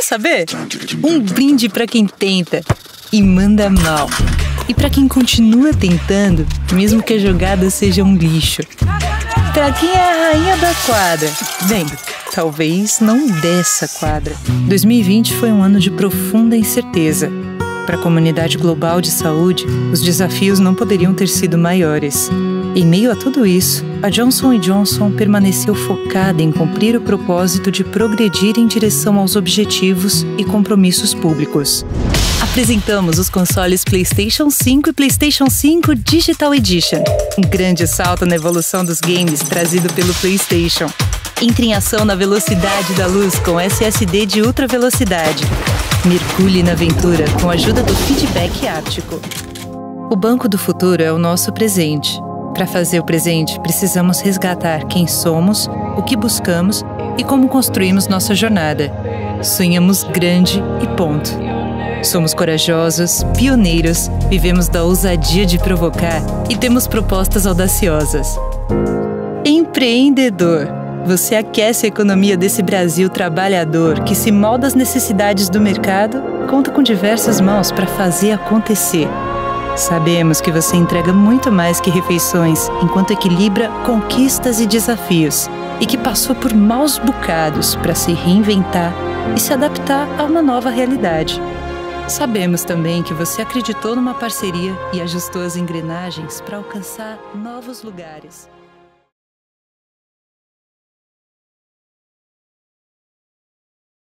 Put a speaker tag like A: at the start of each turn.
A: Quer saber? Um brinde para quem tenta e manda mal. E para quem continua tentando, mesmo que a jogada seja um lixo. Para quem é a rainha da quadra? Bem, talvez não dessa quadra. 2020 foi um ano de profunda incerteza. Para a comunidade global de saúde, os desafios não poderiam ter sido maiores. Em meio a tudo isso, a Johnson Johnson permaneceu focada em cumprir o propósito de progredir em direção aos objetivos e compromissos públicos. Apresentamos os consoles PlayStation 5 e PlayStation 5 Digital Edition, um grande salto na evolução dos games trazido pelo PlayStation. Entre em ação na velocidade da luz com SSD de ultra velocidade. Mergulhe na aventura com a ajuda do feedback áptico. O Banco do Futuro é o nosso presente. Para fazer o presente, precisamos resgatar quem somos, o que buscamos e como construímos nossa jornada. Sonhamos grande e ponto. Somos corajosos, pioneiros, vivemos da ousadia de provocar e temos propostas audaciosas. Empreendedor. Você aquece a economia desse Brasil trabalhador que se molda às necessidades do mercado, conta com diversas mãos para fazer acontecer. Sabemos que você entrega muito mais que refeições enquanto equilibra conquistas e desafios e que passou por maus bocados para se reinventar e se adaptar a uma nova realidade. Sabemos também que você acreditou numa parceria e ajustou as engrenagens para alcançar novos lugares.